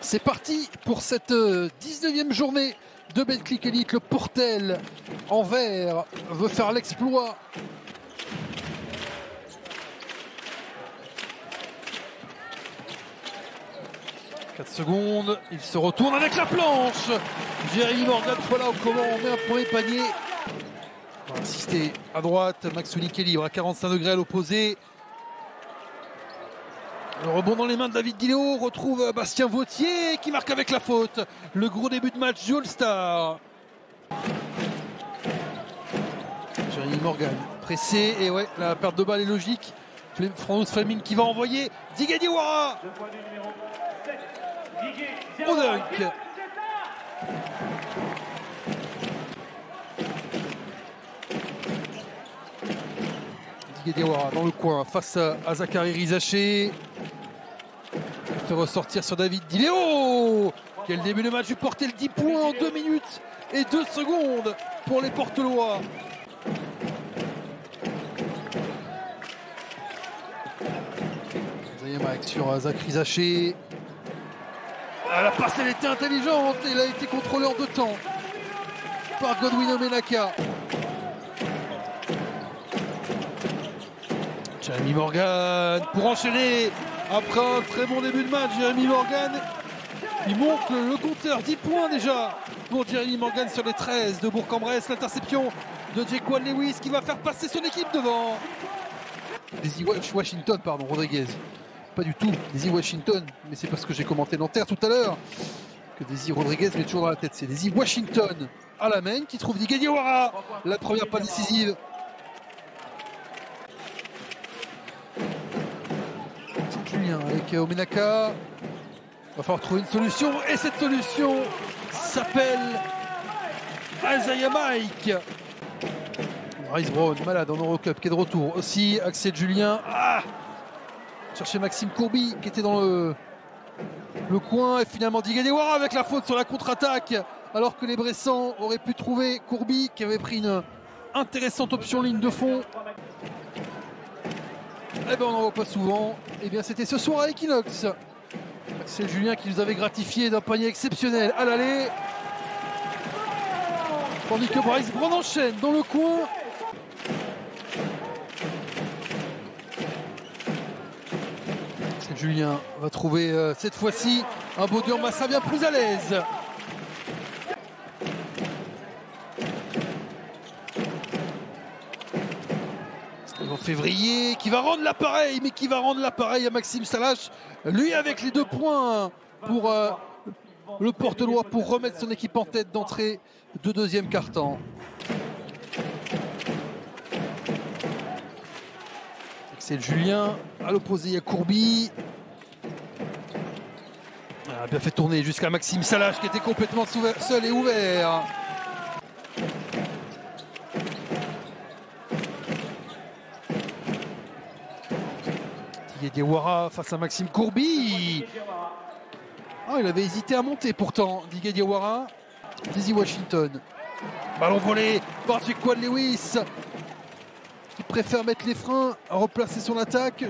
C'est parti pour cette 19e journée de Betclic Elite. Le Portel en vert veut faire l'exploit. « 4 secondes, il se retourne avec la planche. Jerry Morgan, voilà comment on met un panier. On va assister à droite, Maxwell libre à 45 degrés à l'opposé. Le rebond dans les mains de David Guiléo retrouve Bastien Vautier qui marque avec la faute. Le gros début de match du All-Star. Jérémy Morgan pressé et ouais, la perte de balle est logique. Franz Flamine qui va envoyer Digadiwara au dunk. Digadiwara dans le coin face à Zachary Rizaché fait ressortir sur David Diléo. Quel début de match du Portel 10 points en 2 minutes et 2 secondes pour les Portelois. Mike sur Zachary Zaché. Ah, la passe elle était intelligente, elle a été contrôlée en deux temps par Godwin Omenaka. Jeremy Morgan pour enchaîner après un très bon début de match, Jeremy Morgan, il monte le, compteur 10 points déjà pour Jeremy Morgan sur les 13 de Bourg-en-Bresse. L'interception de Jaquan Lewis qui va faire passer son équipe devant. Daisy Washington, pardon, Rodriguez. Pas du tout Daisy Washington, mais c'est parce que j'ai commenté Nanterre tout à l'heure que Daisy Rodriguez met toujours dans la tête. C'est Daisy Washington à la main qui trouve Digadiwara, la première pas décisive avec Omenaka. Il va falloir trouver une solution et cette solution s'appelle Isaiah Mike. Rice Brown, malade en Eurocup, qui est de retour. Aussi Axel Julien. Ah Chercher Maxime Courby qui était dans le, le coin. Et finalement Digadewara avec la faute sur la contre-attaque. Alors que les Bressans auraient pu trouver Courby qui avait pris une intéressante option ligne de fond. Eh ben on n'en voit pas souvent. Eh bien c'était ce soir à Equinox. C'est Julien qui nous avait gratifié d'un panier exceptionnel à l'aller. Tandis que Bryce Brown enchaîne dans le coin. Julien va trouver euh, cette fois-ci un beau Massa bien plus à l'aise. Février, qui va rendre l'appareil, mais qui va rendre l'appareil à Maxime Salache. Lui avec les deux points pour euh, le Portelois pour remettre son équipe en tête d'entrée de deuxième quart-temps. C'est Julien. À l'opposé, il y a Courby. a bien fait tourner jusqu'à Maxime Salache qui était complètement seul et ouvert. Diawara face à Maxime Courby. Ah, il avait hésité à monter pourtant, Digue Diawara. Dizzy Washington. Ballon volé par Jequan Lewis. Qui préfère mettre les freins, à replacer son attaque.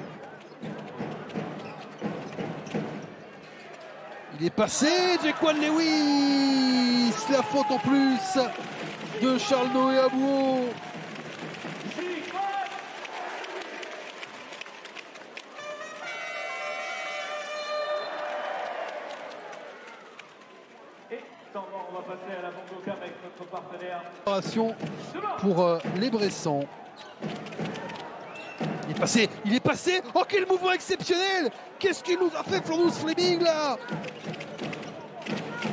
Il est passé, Jequan Lewis. La faute en plus de Charles Noé Abouo. Pour euh, les Bressans. Il est passé, il est passé. Oh quel mouvement exceptionnel Qu'est-ce qu'il nous a fait Florence Fleming là?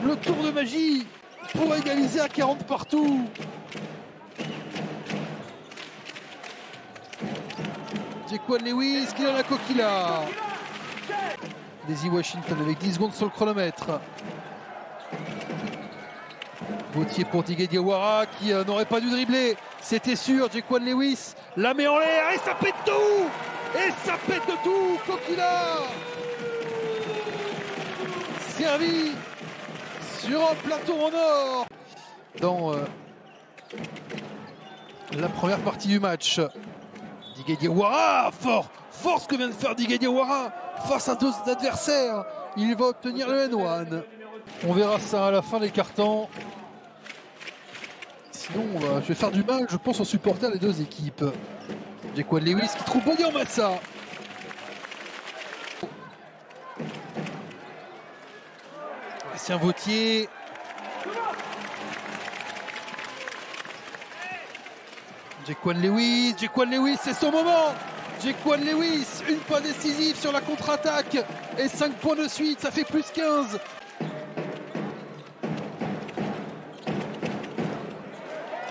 Le tour de magie pour égaliser à 40 partout. Jaquan Lewis? Qui a la coquilla. Daisy Washington avec 10 secondes sur le chronomètre. Gauthier pour Digue Diawara qui euh, n'aurait pas dû dribbler. C'était sûr. Jequan Lewis la met en l'air et ça pète tout Et ça pète de tout Coquilla Servi sur un plateau en or dans euh, la première partie du match. Digue Diawara, fort, fort ce que vient de faire Digue Diawara face à deux adversaires. Il va obtenir le N1. On verra ça à la fin des cartons. Sinon, je vais faire du mal, je pense, aux supporters des deux équipes. J'ai Lewis qui trouve Body en Massa. Bastien Vautier. Jaquan Lewis, Lewis, c'est son moment Jaquan Lewis, une pas décisive sur la contre-attaque et 5 points de suite, ça fait plus 15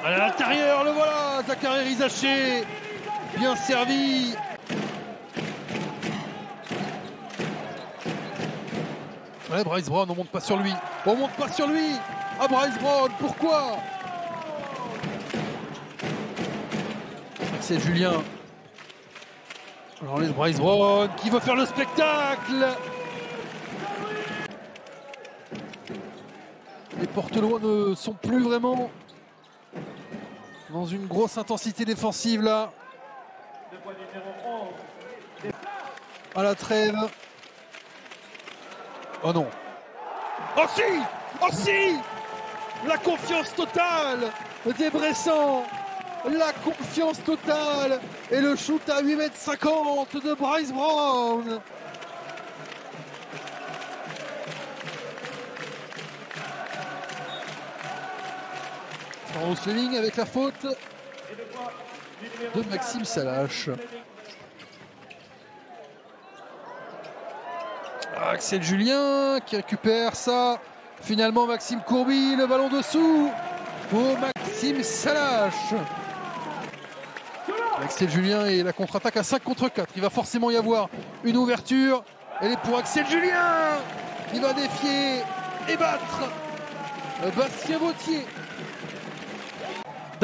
À l'intérieur, le voilà, Zachary Rizaché, bien servi. Ouais, Bryce Brown, on monte pas sur lui. On monte pas sur lui. Ah, Bryce Brown, pourquoi? C'est Julien. Alors, les Bryce Brown qui veut faire le spectacle? Les porte loin ne sont plus vraiment dans une grosse intensité défensive là. À la trêve. Oh non. Oh si Oh si La confiance totale des Bressans La confiance totale Et le shoot à 8m50 de Bryce Brown En avec la faute de Maxime Salache. Axel Julien qui récupère ça. Finalement Maxime Courby, le ballon dessous pour Maxime Salache. Axel Julien et la contre-attaque à 5 contre 4. Il va forcément y avoir une ouverture. Elle est pour Axel Julien qui va défier et battre Bastien Vautier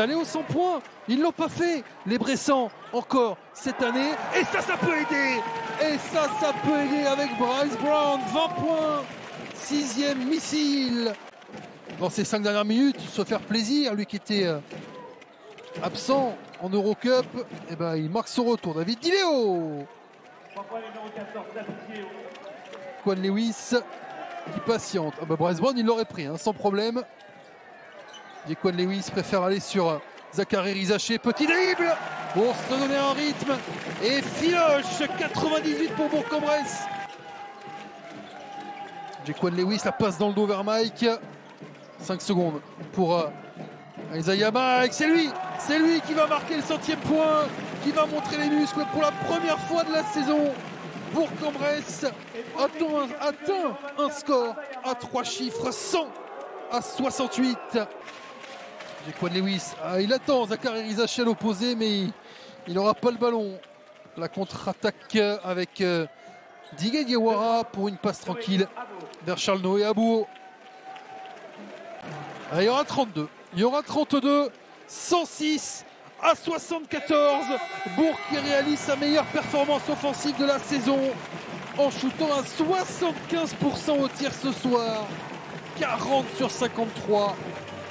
d'aller au 100 points. Ils l'ont pas fait. Les Bressans encore cette année. Et ça, ça peut aider. Et ça, ça peut aider avec Bryce Brown. 20 points. Sixième missile. Dans ces cinq dernières minutes, se faire plaisir. Lui qui était euh, absent en Eurocup, et eh ben, il marque son retour. David Diléo. Quan Lewis qui patiente. Ah bah, Bryce Brown, il l'aurait pris hein, sans problème. Jaquan Lewis préfère aller sur Zachary Rizaché. Petit dribble pour se donner un rythme. Et Filoche, 98 pour Bourg-en-Bresse. Lewis, la passe dans le dos vers Mike. 5 secondes pour euh, Isaiah Mike. C'est lui, c'est lui qui va marquer le centième point, qui va montrer les muscles pour la première fois de la saison. Bourg-en-Bresse atteint, atteint un score à trois chiffres, 100 à 68. Lewis. Ah, il attend Zachary Rizachi à l'opposé, mais il n'aura pas le ballon. La contre-attaque avec euh, Diawara pour une passe tranquille vers Charles Noé Abou. Il y aura 32. Il y aura 32. 106 à 74. Bourg qui réalise sa meilleure performance offensive de la saison en shootant à 75% au tir ce soir. 40 sur 53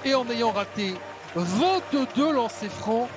et en ayant raté 22 lancers francs